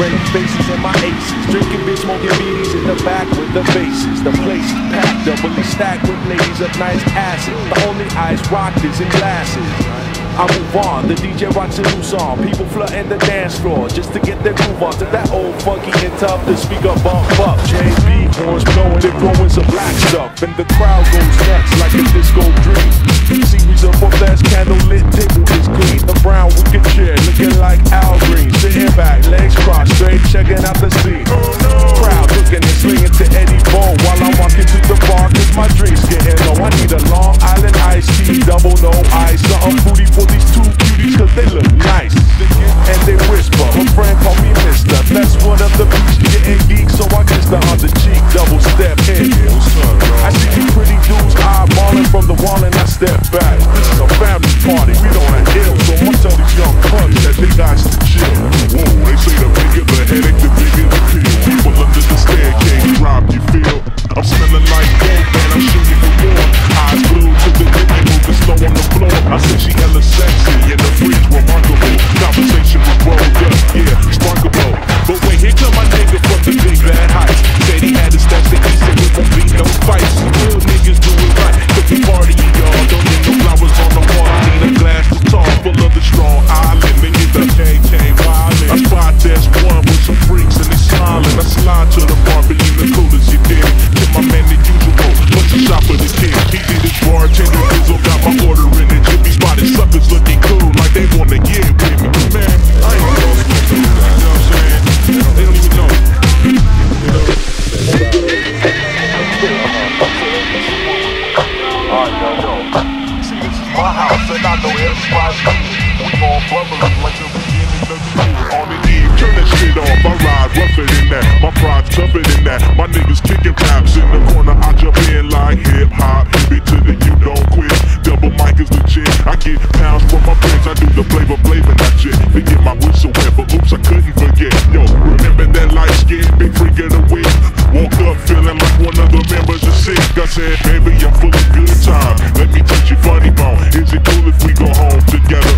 Friendly faces in my aces. Drinking beer, smoking beaties in the back with the faces. The place is packed, doubly stacked with ladies of nice asses. The only ice rocked is in glasses. I move on, the DJ rocks a new song. People flooding the dance floor just to get their groove on to that old funky and tough. The speaker bump up, JB horns blowing, they're blowing some black stuff, and the crowd goes nuts like a disco dream. Series of best candle lit table is clean. We gon' bubble like the beginning of the year. on the eve. Turn that shit off, I ride rougher than that. My pride's tougher than that. My niggas kicking raps in the corner. I jump in like hip hop, hip to the you don't quit. Double mic is legit. I get pounds for my friends. I do the flavor flavor, not shit. They get my whistle wet, oops, I couldn't forget. Yo, remember that light skin, big freak of the week. Woke up feeling like one of the members I said, baby, I'm full of good time. Let me touch your funny bone. Is it cool if we go home together?